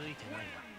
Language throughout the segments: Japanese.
ついてないな。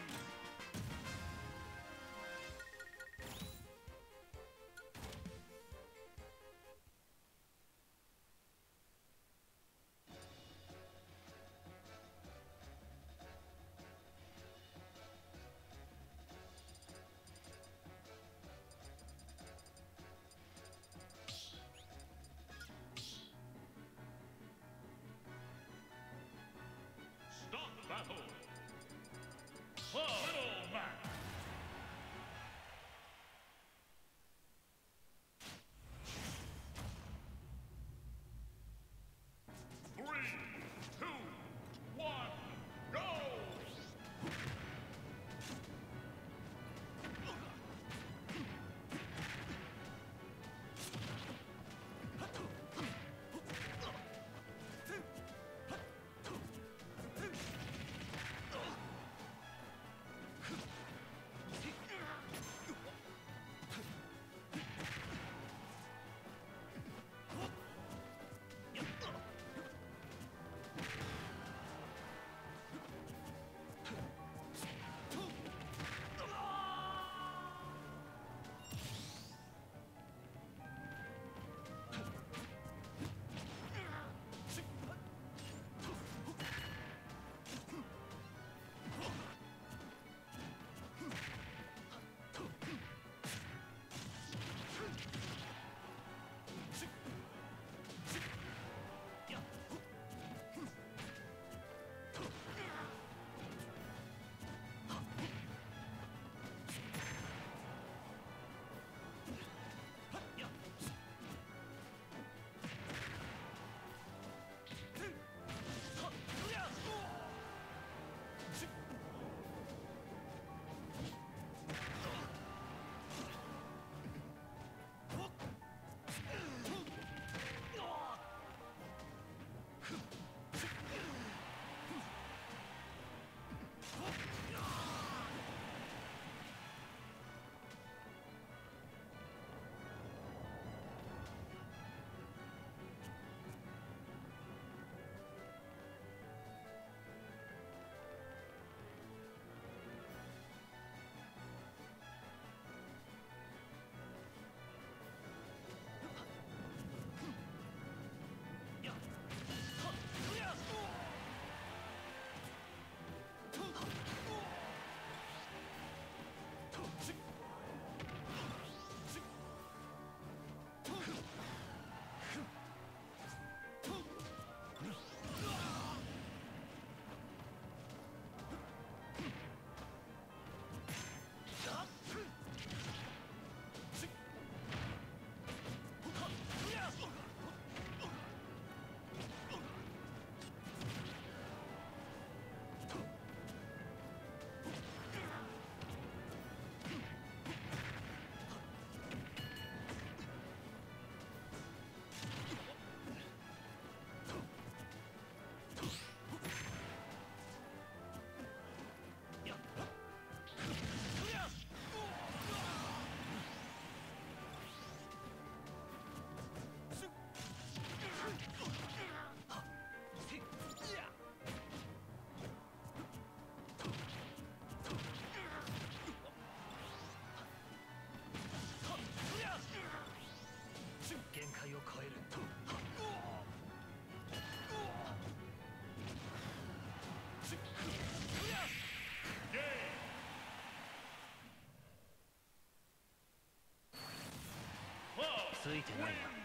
ついてないな。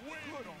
Good on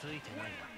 ついてないわ。